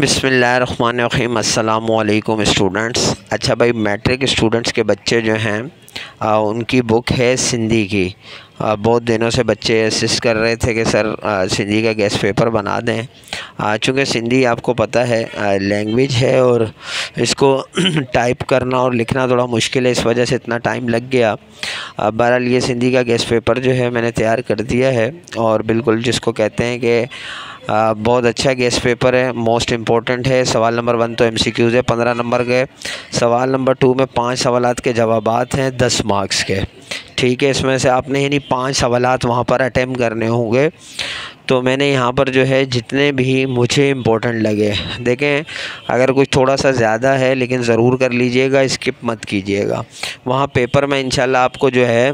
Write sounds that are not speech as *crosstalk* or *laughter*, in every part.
बिसमीम अल्लाम स्टूडेंट्स। अच्छा भाई मैट्रिक स्टूडेंट्स के बच्चे जो हैं उनकी बुक है सिंधी की। आ, बहुत दिनों से बच्चे असिस्ट कर रहे थे कि सर आ, सिंधी का गेस्ट पेपर बना दें। चूँकि सिंधी आपको पता है लैंग्वेज है और इसको *clears throat* टाइप करना और लिखना थोड़ा मुश्किल है इस वजह से इतना टाइम लग गया। बहरहाल ये सिंधी का गेस्ट पेपर जो है मैंने तैयार कर दिया है और बिल्कुल जिसको कहते हैं कि बहुत अच्छा गेस्ट पेपर है मोस्ट इम्पोर्टेंट है। सवाल नंबर वन तो एम सी क्यूज़ है, पंद्रह नंबर के। सवाल नंबर टू में पाँच सवाल के जवाब हैं, दस मार्क्स के। ठीक है, इसमें से आपने यानी पाँच सवाल वहाँ पर अटैम्प करने होंगे। तो मैंने यहाँ पर जो है, जितने भी मुझे इम्पोर्टेंट लगे, देखें, अगर कुछ थोड़ा सा ज़्यादा है, लेकिन ज़रूर कर लीजिएगा स्किप मत कीजिएगा। वहाँ पेपर में इंशाल्लाह आपको जो है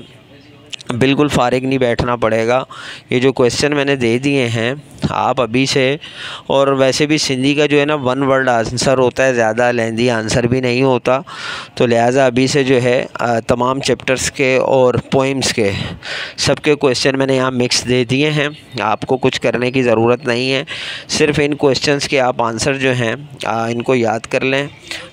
बिल्कुल फ़ारिग नहीं बैठना पड़ेगा। ये जो क्वेश्चन मैंने दे दिए हैं, आप अभी से, और वैसे भी सिंधी का जो है ना वन वर्ड आंसर होता है, ज़्यादा लेंदी आंसर भी नहीं होता। तो लिहाजा अभी से जो है तमाम चैप्टर्स के और पोइम्स के, सबके क्वेश्चन मैंने यहाँ मिक्स दे दिए हैं। आपको कुछ करने की ज़रूरत नहीं है। सिर्फ़ इन क्वेश्चंस के आप आंसर जो हैं इनको याद कर लें।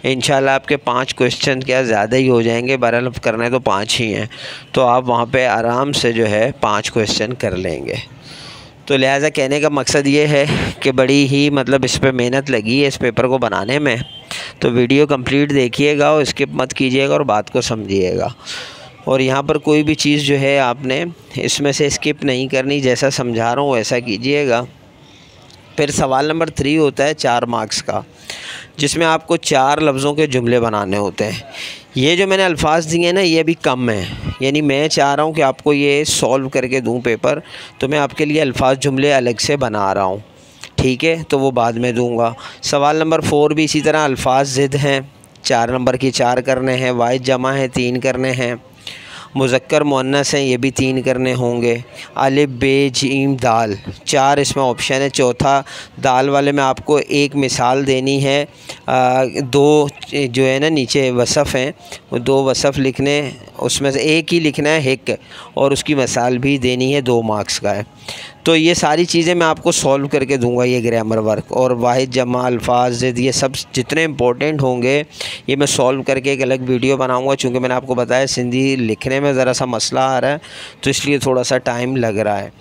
इन आपके पाँच क्वेश्चन क्या ज़्यादा ही हो जाएँगे, बहरहाल करने तो पाँच ही हैं। तो आप वहाँ पर आराम से जो है पाँच क्वेश्चन कर लेंगे। तो लिहाजा कहने का मकसद ये है कि बड़ी ही मतलब इस पर मेहनत लगी है इस पेपर को बनाने में। तो वीडियो कंप्लीट देखिएगा और स्किप मत कीजिएगा और बात को समझिएगा। और यहाँ पर कोई भी चीज़ जो है आपने इसमें से स्किप नहीं करनी, जैसा समझा रहा हूँ वैसा कीजिएगा। फिर सवाल नंबर थ्री होता है चार मार्क्स का। जिसमें आपको चार लफ्ज़ों के जुमले बनाने होते हैं। ये जो मैंने अल्फाज दिए हैं ना, ये अभी कम है। यानी मैं चाह रहा हूँ कि आपको ये सॉल्व करके दूँ पेपर तो मैं आपके लिए अल्फाज जुमले अलग से बना रहा हूँ। ठीक है? तो वो बाद में दूँगा। सवाल नंबर फ़ोर भी इसी तरह अल्फाज ज़िद हैं। चार नंबर की चार करने हैं, वाइज जमा है, तीन करने हैं। मुज़क्कर मुन्नस हैं ये भी तीन करने होंगे। अल बे जीम दाल चार इसमें ऑप्शन है। चौथा दाल वाले में आपको एक मिसाल देनी है। आ, दो जो है ना नीचे वसफ़ हैं दो वसफ़ लिखने उसमें से एक ही लिखना है हिक और उसकी मिसाल भी देनी है दो मार्क्स का है। तो ये सारी चीज़ें मैं आपको सॉल्व करके दूँगा ये ग्रामर वर्क और वाहिद जमा अल्फाज ये सब जितने इंपॉर्टेंट होंगे, ये मैं सॉल्व करके एक अलग वीडियो बनाऊँगा। चूँकि मैंने आपको बताया सिंधी लिखने में ज़रा सा मसला आ रहा है तो इसलिए थोड़ा सा टाइम लग रहा है।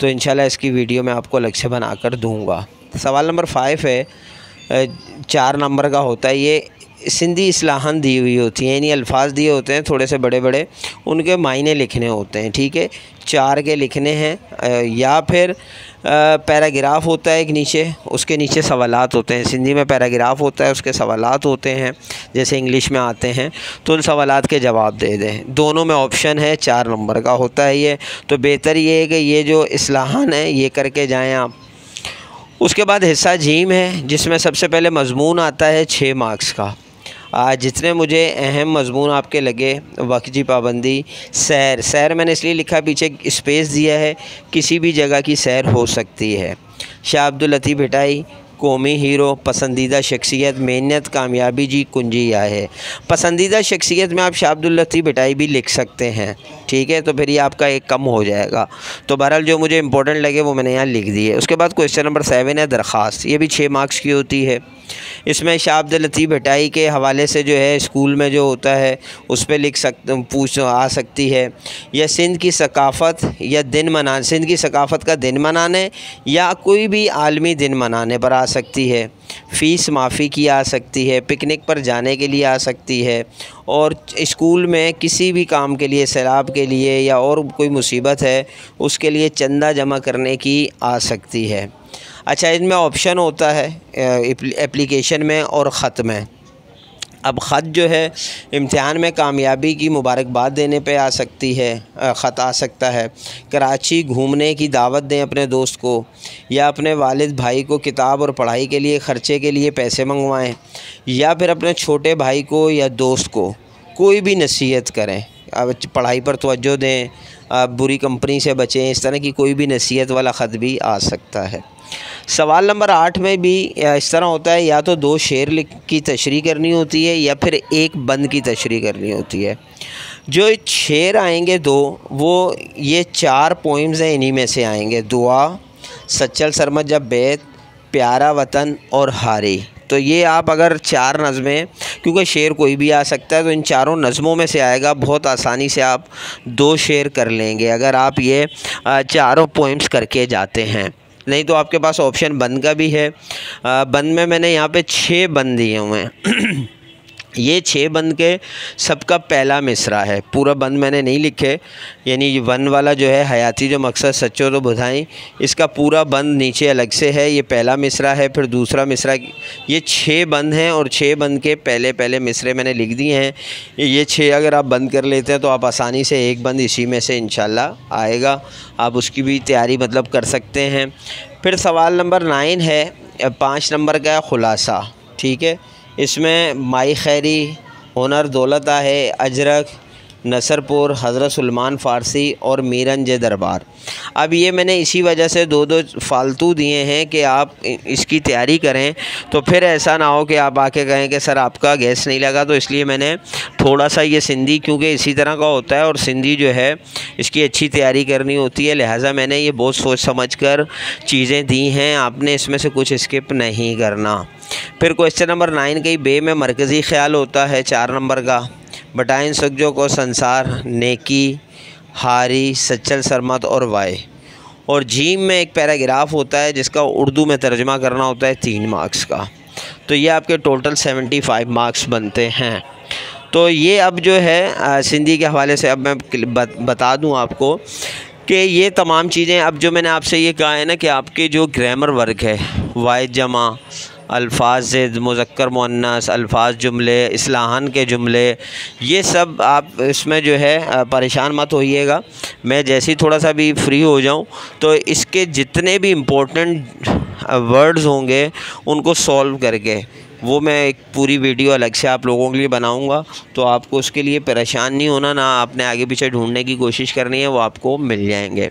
तो इन इसकी वीडियो मैं आपको अलग से बना कर दूँगा। सवाल नंबर फाइव है चार नंबर का होता है ये सिंधी असलाहन दी हुई होती हैं, यानी अल्फाज दिए होते हैं, थोड़े से बड़े बड़े उनके मायने लिखने होते हैं, ठीक है? चार के लिखने हैं या फिर पैराग्राफ होता है एक नीचे, उसके नीचे सवालात होते हैं। सिंधी में पैराग्राफ होता है, उसके सवालात होते हैं, जैसे इंग्लिश में आते हैं तो उन सवालात के जवाब दे दें। दोनों में ऑप्शन है, चार नंबर का होता है ये। तो बेहतर ये है कि ये जो असलाहन है, ये करके जाएँ आप। उसके बाद हिस्सा झीम है, जिसमें सबसे पहले मजमून आता है छः मार्क्स का। जितने मुझे अहम मजमून आपके लगे, वक्त की पाबंदी, सैर। सैर मैंने इसलिए लिखा, पीछे स्पेस दिया है, किसी भी जगह की सैर हो सकती है। शाह अब्दुल लतीफ़ भिटाई, कौमी हीरो, पसंदीदा शख्सियत, मेहनत, कामयाबी जी कुंजिया है। पसंदीदा शख्सियत में आप शाब्दुल लतीफ़ भिटाई भी लिख सकते हैं। ठीक है तो फिर ये आपका एक कम हो जाएगा। तो बहरहाल जो मुझे इंपॉर्टेंट लगे, वो मैंने यहाँ लिख दिए। उसके बाद क्वेश्चन नंबर सेवन है, दरख्वास्त। ये भी छः मार्क्स की होती है। इसमें शाह अब्दुल लतीफ़ भटाई के हवाले से जो है, स्कूल में जो होता है, उस पर लिख सक, पूछ, आ सकती है। या सिंध की सकाफ़त, या दिन मना, सिंध की सकाफ़त का दिन मनाने, या कोई भी आलमी दिन मनाने पर आ सकती है। फ़ीस माफ़ी की आ सकती है, पिकनिक पर जाने के लिए आ सकती है, और स्कूल में किसी भी काम के लिए, सैलाब के लिए, या और कोई मुसीबत है, उसके लिए चंदा जमा करने की आ सकती है। अच्छा इनमें ऑप्शन होता है एप्लीकेशन में और ख़त में। अब ख़त जो है, इम्तहान में कामयाबी की मुबारकबाद देने पे आ सकती है ख़त आ सकता है। कराची घूमने की दावत दें अपने दोस्त को, या अपने वालिद भाई को किताब और पढ़ाई के लिए, ख़र्चे के लिए पैसे मंगवाएँ, या फिर अपने छोटे भाई को या दोस्त को, कोई भी नसीहत करें। अब पढ़ाई पर तवज्जो दें बुरी कंपनी से बचें, इस तरह की कोई भी नसीहत वाला ख़त भी आ सकता है। सवाल नंबर आठ में भी इस तरह होता है, या तो दो शेर की तशरी करनी होती है, या फिर एक बंद की तशरी करनी होती है। जो शेर आएँगे दो, वो ये चार पोइम्स हैं, इन्हीं में से आएँगे। दुआ, सच्चल सरमत जब बैत, प्यारा वतन और हारी। तो ये आप अगर चार नज़में, क्योंकि शेर कोई भी आ सकता है तो इन चारों नज़मों में से आएगा, बहुत आसानी से आप दो शेर कर लेंगे। अगर आप ये चारों पोइम्स करके जाते हैं। नहीं तो आपके पास ऑप्शन बंद का भी है। बंद में मैंने यहाँ पे छः बंद दिए हुए हैं। ये छः बंद के सबका पहला मिसरा है। पूरा बंद मैंने नहीं लिखे। यानी वन वाला जो है, हयाती जो मकसद, सच्चो तो बुधाई, इसका पूरा बंद नीचे अलग से है। ये पहला मिसरा है, फिर दूसरा मिसरा। ये छः बंद हैं और छः बंद के पहले पहले मिसरे मैंने लिख दिए हैं। ये छः अगर आप बंद कर लेते हैं तो आप आसानी से एक बंद इसी में से इन आएगा। आप उसकी भी तैयारी मतलब कर सकते हैं। फिर सवाल नंबर नाइन है पाँच नंबर का खुलासा। ठीक है? इसमें माई खैरी, हुनर दौलत है अजरक, नसरपुर, हज़रत सलमान फ़ारसी और मीरंज दरबार। अब ये मैंने इसी वजह से दो दो फालतू दिए हैं कि आप इसकी तैयारी करें तो फिर ऐसा ना हो कि आप आके कहें कि, सर, आपका गैस नहीं लगा। तो इसलिए मैंने थोड़ा सा ये सिंधी, क्योंकि इसी तरह का होता है और सिंधी जो है, इसकी अच्छी तैयारी करनी होती है। लिहाजा मैंने ये बहुत सोच समझ कर चीज़ें दी हैं। आपने इसमें से कुछ स्किप नहीं करना। फिर क्वेश्चन नंबर नाइन कई बे में मरकज़ी ख्याल होता है चार नंबर का। बटाइन सज्जों को संसार, नेकी, हारी, सच्चल सरमत और वाय और जीम में एक पैराग्राफ होता है जिसका उर्दू में तर्जमा करना होता है तीन मार्क्स का। तो ये आपके टोटल सेवेंटी फाइव मार्क्स बनते हैं। तो ये अब जो है सिंधी के हवाले से अब मैं बता दूँ आपको कि ये तमाम चीज़ें अब जो मैंने आपसे ये कहा है ना कि आपके जो ग्रामर वर्क है वायद जमा अल्फाज मुजक्र मुन्नस अल्फाज जुमले असलाहन के जुमले, ये सब आप इसमें जो है परेशान मत होइएगा। मैं जैसे ही थोड़ा सा भी फ्री हो जाऊँ तो इसके जितने भी इम्पोर्टेंट वर्ड्स होंगे, उनको सॉल्व करके, वो मैं एक पूरी वीडियो अलग से आप लोगों के लिए बनाऊँगा। तो आपको उसके लिए परेशान नहीं होना, ना आपने आगे पीछे ढूँढने की कोशिश करनी है, वो आपको मिल जाएँगे।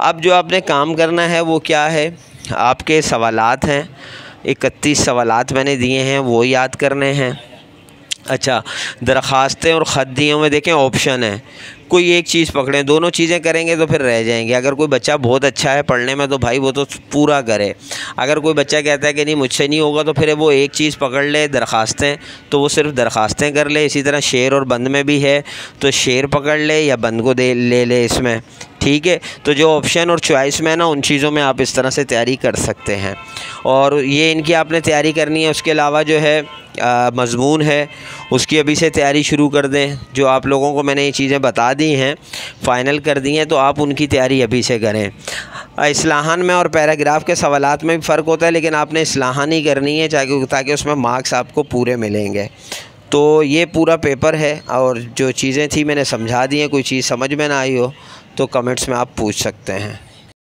अब जो आपने काम करना है, वो क्या है? आपके सवालात हैं। इकतीस सवाल मैंने दिए हैं, वो याद करने हैं। अच्छा दरख्वास्तें और ख़त दिए हुए देखें ऑप्शन है। कोई एक चीज़ पकड़ें, दोनों चीज़ें करेंगे तो फिर रह जाएँगे। अगर कोई बच्चा बहुत अच्छा है पढ़ने में तो भाई वो तो पूरा करे। अगर कोई बच्चा कहता है कि नहीं, मुझसे नहीं होगा तो फिर वो एक चीज़ पकड़ ले दरख्वास्तें तो वो सिर्फ़ दरख्वास्तें कर ले। इसी तरह शेर और बंद में भी है तो शेर पकड़ ले या बंद को दे, ले ले इसमें, ठीक है? तो जो ऑप्शन और चॉइस में है ना, उन चीज़ों में आप इस तरह से तैयारी कर सकते हैं। और ये इनकी आपने तैयारी करनी है, उसके अलावा जो है मजमून है उसकी अभी से तैयारी शुरू कर दें। जो आप लोगों को मैंने ये चीज़ें बता दी हैं फ़ाइनल कर दी हैं तो आप उनकी तैयारी अभी से करें। असलाहन में और पैराग्राफ के सवालत में भी फ़र्क होता है, लेकिन आपने असलाहन ही करनी है, चाहे ताकि उसमें मार्क्स आपको पूरे मिलेंगे। तो ये पूरा पेपर है, और जो चीज़ें थी मैंने समझा दी हैं, कोई चीज़ समझ में ना आई हो तो कमेंट्स में आप पूछ सकते हैं।